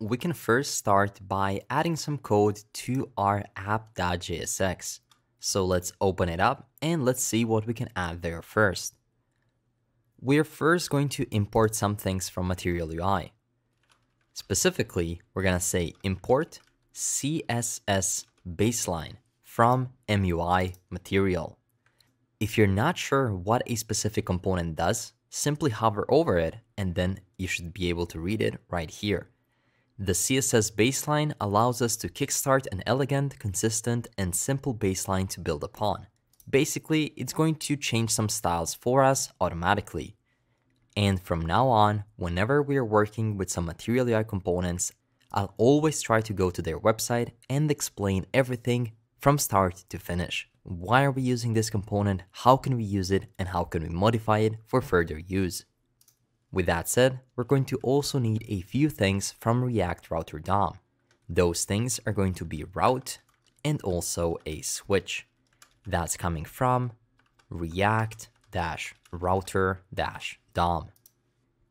we can first start by adding some code to our app.jsx. So let's open it up and let's see what we can add there first. We're first going to import some things from Material UI. Specifically, we're going to say import CSS baseline from MUI material. If you're not sure what a specific component does, simply hover over it and then you should be able to read it right here. The CSS baseline allows us to kickstart an elegant, consistent, and simple baseline to build upon. Basically, it's going to change some styles for us automatically. And from now on, whenever we are working with some Material UI components, I'll always try to go to their website and explain everything from start to finish. Why are we using this component? How can we use it? And how can we modify it for further use? With that said, we're going to also need a few things from React Router DOM. Those things are going to be route and also a switch. That's coming from react-router-dom.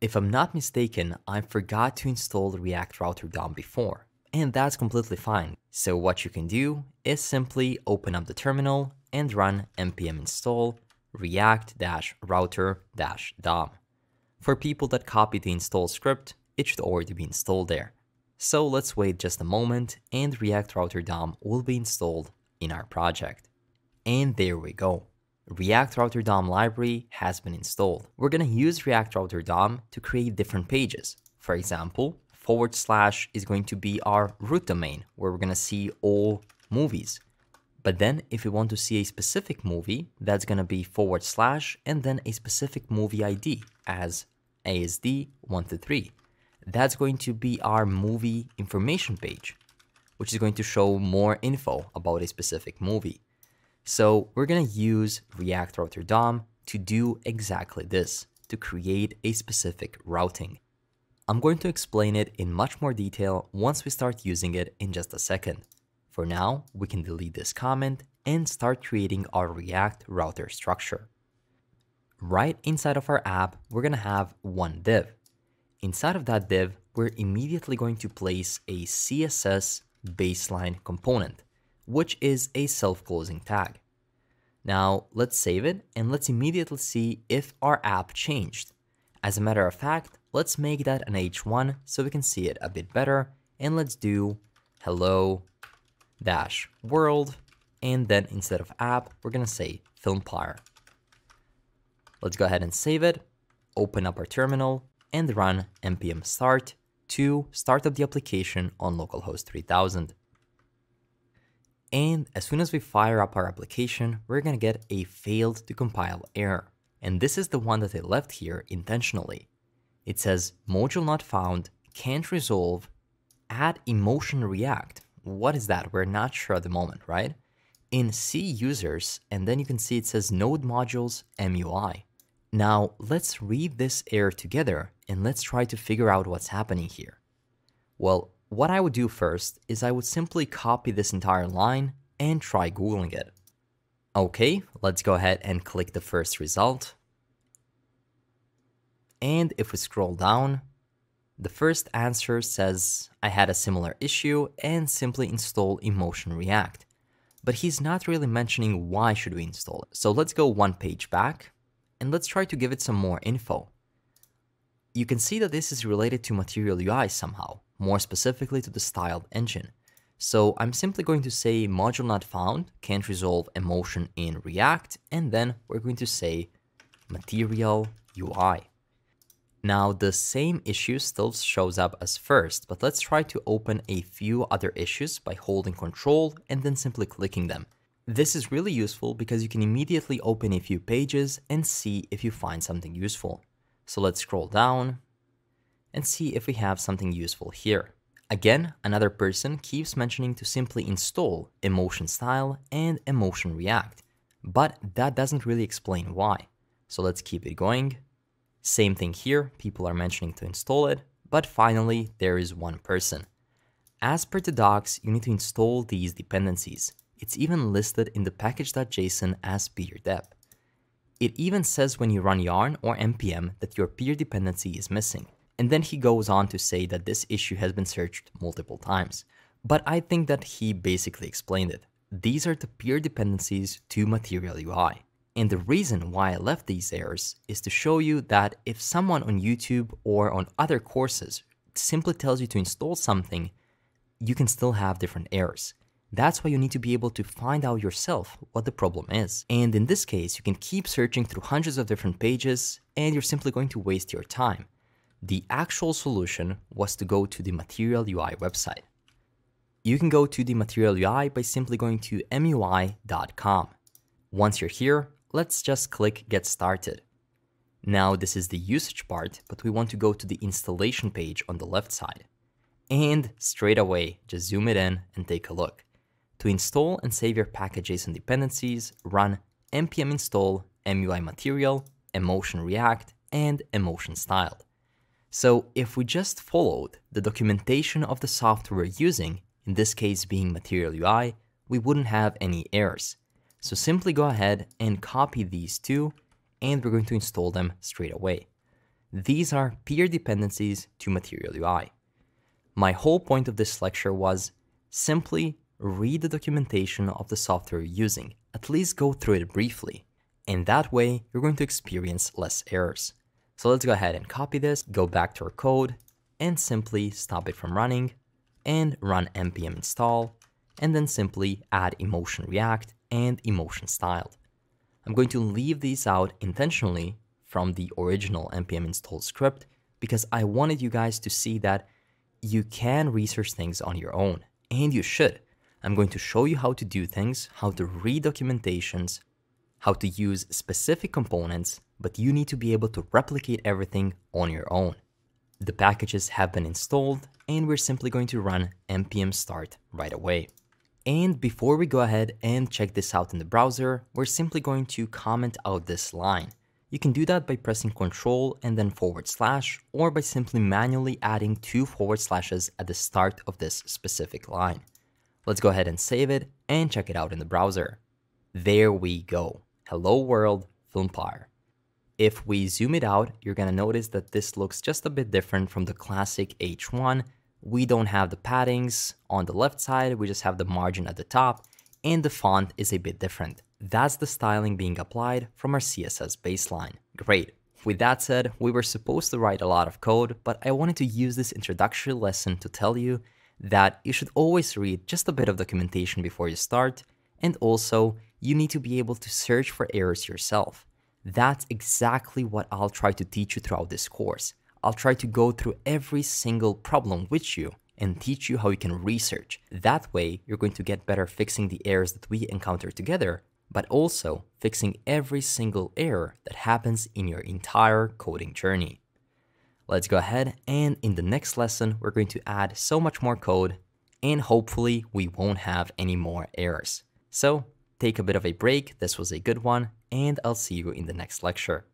If I'm not mistaken, I forgot to install React Router DOM before, and that's completely fine. So what you can do is simply open up the terminal and run npm install react-router-dom. For people that copy the install script, it should already be installed there. So let's wait just a moment and React Router DOM will be installed in our project. And there we go. React Router DOM library has been installed. We're gonna use React Router DOM to create different pages. For example, forward slash is going to be our root domain where we're gonna see all movies. But then if we want to see a specific movie, that's gonna be forward slash and then a specific movie ID as ASD123. That's going to be our movie information page, which is going to show more info about a specific movie. So we're gonna use React Router DOM to do exactly this, to create a specific routing. I'm going to explain it in much more detail once we start using it in just a second. For now, we can delete this comment and start creating our React router structure. Right inside of our app, we're gonna have one div. Inside of that div, we're immediately going to place a CSS baseline component, which is a self-closing tag. Now let's save it and let's immediately see if our app changed. As a matter of fact, let's make that an H1 so we can see it a bit better and let's do hello dash world and then instead of app, we're gonna say Filmpire. Let's go ahead and save it, open up our terminal, and run npm start to start up the application on localhost 3000. And as soon as we fire up our application, we're gonna get a failed to compile error. And this is the one that I left here intentionally. It says module not found, can't resolve, add emotion react. What is that? We're not sure at the moment, right? In C users, and then you can see it says node modules MUI. Now let's read this error together and let's try to figure out what's happening here. Well, what I would do first is I would simply copy this entire line and try Googling it. Okay, let's go ahead and click the first result. And if we scroll down, the first answer says I had a similar issue and simply install Emotion React. But he's not really mentioning why should we install it. So let's go one page back and let's try to give it some more info. You can see that this is related to Material UI somehow, more specifically to the styled engine. So I'm simply going to say module not found, can't resolve emotion in React, and then we're going to say Material UI. Now the same issue still shows up as first, but let's try to open a few other issues by holding control and then simply clicking them. This is really useful because you can immediately open a few pages and see if you find something useful. So let's scroll down and see if we have something useful here. Again, another person keeps mentioning to simply install Emotion Style and Emotion React, but that doesn't really explain why. So let's keep it going. Same thing here, people are mentioning to install it, but finally there is one person. As per the docs, you need to install these dependencies. It's even listed in the package.json as peer dep. It even says when you run yarn or npm that your peer dependency is missing. And then he goes on to say that this issue has been searched multiple times. But I think that he basically explained it. These are the peer dependencies to Material UI. And the reason why I left these errors is to show you that if someone on YouTube or on other courses simply tells you to install something, you can still have different errors. That's why you need to be able to find out yourself what the problem is. And in this case, you can keep searching through hundreds of different pages and you're simply going to waste your time. The actual solution was to go to the Material UI website. You can go to the Material UI by simply going to MUI.com. Once you're here, let's just click Get Started. Now this is the usage part, but we want to go to the installation page on the left side. And straight away, just zoom it in and take a look. To install and save your packages and dependencies, run npm install MUI material, emotion react, and emotion styled. So if we just followed the documentation of the software we're using, in this case being Material UI, we wouldn't have any errors. So simply go ahead and copy these two, and we're going to install them straight away. These are peer dependencies to Material UI. My whole point of this lecture was simply read the documentation of the software you're using, at least go through it briefly, and that way you're going to experience less errors. So let's go ahead and copy this, go back to our code, and simply stop it from running, and run npm install, and then simply add emotion react and emotion styled. I'm going to leave these out intentionally from the original npm install script because I wanted you guys to see that you can research things on your own, and you should. I'm going to show you how to do things, how to read documentations, how to use specific components, but you need to be able to replicate everything on your own. The packages have been installed and we're simply going to run npm start right away. And before we go ahead and check this out in the browser, we're simply going to comment out this line. You can do that by pressing Ctrl and then forward slash, or by simply manually adding two forward slashes at the start of this specific line. Let's go ahead and save it and check it out in the browser. There we go. Hello world, Filmpire. If we zoom it out, you're gonna notice that this looks just a bit different from the classic H1. We don't have the paddings on the left side, we just have the margin at the top, and the font is a bit different. That's the styling being applied from our CSS baseline. Great. With that said, we were supposed to write a lot of code, but I wanted to use this introductory lesson to tell you that you should always read just a bit of documentation before you start, and also you need to be able to search for errors yourself. That's exactly what I'll try to teach you throughout this course. I'll try to go through every single problem with you and teach you how you can research. That way, you're going to get better fixing the errors that we encounter together, but also fixing every single error that happens in your entire coding journey. Let's go ahead and in the next lesson, we're going to add so much more code and hopefully we won't have any more errors. So take a bit of a break, this was a good one, and I'll see you in the next lecture.